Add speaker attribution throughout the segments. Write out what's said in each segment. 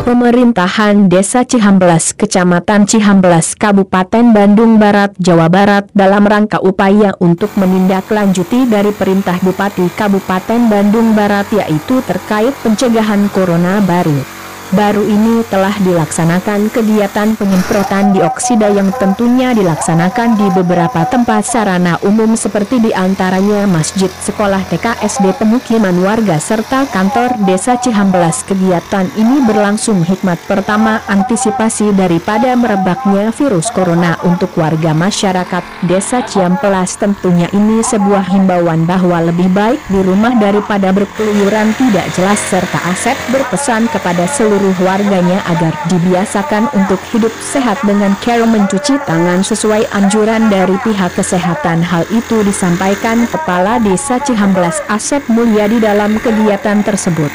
Speaker 1: Pemerintahan Desa Cihamblas, Kecamatan Cihamblas, Kabupaten Bandung Barat, Jawa Barat dalam rangka upaya untuk menindaklanjuti dari perintah Bupati Kabupaten Bandung Barat yaitu terkait pencegahan corona baru. Baru ini telah dilaksanakan kegiatan penyemprotan dioksida yang tentunya dilaksanakan di beberapa tempat sarana umum seperti di antaranya masjid, sekolah TK, SD, pemukiman warga serta kantor desa Cihamblas. Kegiatan ini berlangsung hikmat pertama antisipasi daripada merebaknya virus corona untuk warga masyarakat desa Ciamplas tentunya ini sebuah himbauan bahwa lebih baik di rumah daripada berkeluyuran tidak jelas serta aset berpesan kepada seluruh seluruh warganya agar dibiasakan untuk hidup sehat dengan cara mencuci tangan sesuai anjuran dari pihak kesehatan. Hal itu disampaikan Kepala Desa Cihamblas Asep Mulyadi dalam kegiatan tersebut.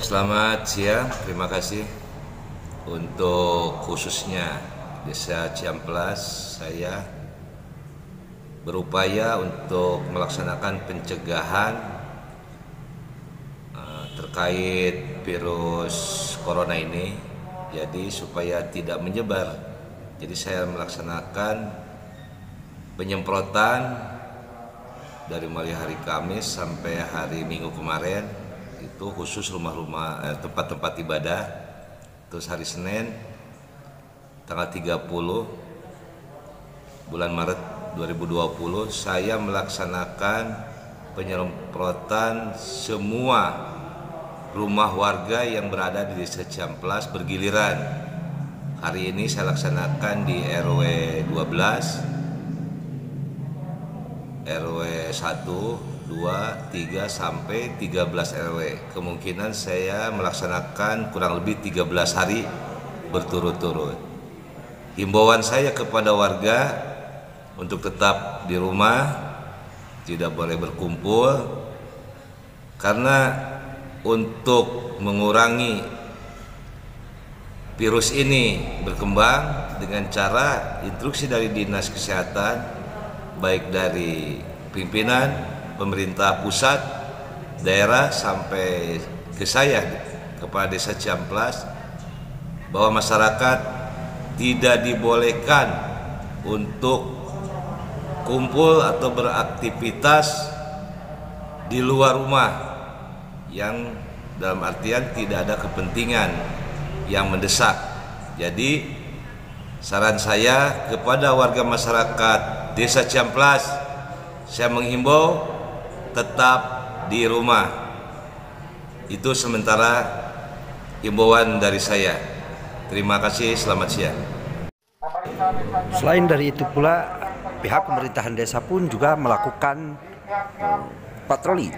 Speaker 2: Selamat siang, terima kasih untuk khususnya Desa Ciamplas saya berupaya untuk melaksanakan pencegahan terkait virus corona ini jadi supaya tidak menyebar. Jadi saya melaksanakan penyemprotan dari mulai hari Kamis sampai hari Minggu kemarin. Itu khusus rumah-rumah eh, tempat-tempat ibadah. Terus hari Senin tanggal 30 bulan Maret 2020 saya melaksanakan penyemprotan semua rumah warga yang berada di Desa Ciamplas bergiliran. Hari ini saya laksanakan di RW 12, RW 1, 2, 3 sampai 13 RW. Kemungkinan saya melaksanakan kurang lebih 13 hari berturut-turut. Himbauan saya kepada warga untuk tetap di rumah, tidak boleh berkumpul karena untuk mengurangi virus ini berkembang dengan cara instruksi dari Dinas Kesehatan baik dari pimpinan pemerintah pusat daerah sampai ke saya kepada Desa Ciamplas bahwa masyarakat tidak dibolehkan untuk kumpul atau beraktivitas di luar rumah yang dalam artian tidak ada kepentingan yang mendesak. Jadi saran saya kepada warga masyarakat Desa Ciamplas, saya menghimbau tetap di rumah. Itu sementara himbauan dari saya. Terima kasih, selamat siang.
Speaker 3: Selain dari itu pula, pihak pemerintahan desa pun juga melakukan patroli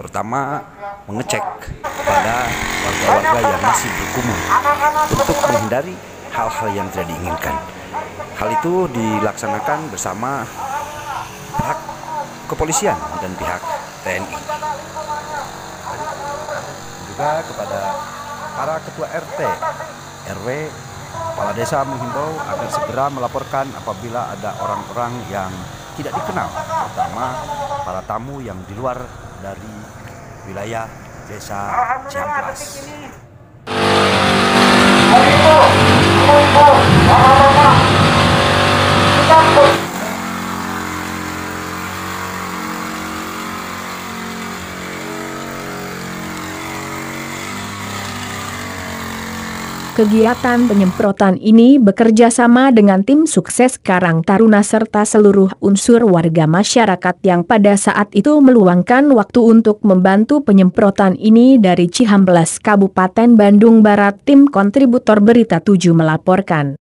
Speaker 3: terutama mengecek pada warga-warga yang masih berkumul untuk menghindari hal-hal yang tidak diinginkan. Hal itu dilaksanakan bersama pihak kepolisian dan pihak TNI. Juga kepada para ketua RT, RW, kepala desa menghimbau agar segera melaporkan apabila ada orang-orang yang tidak dikenal, terutama para tamu yang di luar dari wilayah Desa Ciamplas.
Speaker 1: Kegiatan penyemprotan ini bekerja sama dengan tim sukses Karang Taruna serta seluruh unsur warga masyarakat yang pada saat itu meluangkan waktu untuk membantu penyemprotan ini dari Cihamblas Kabupaten Bandung Barat tim kontributor Berita 7 melaporkan.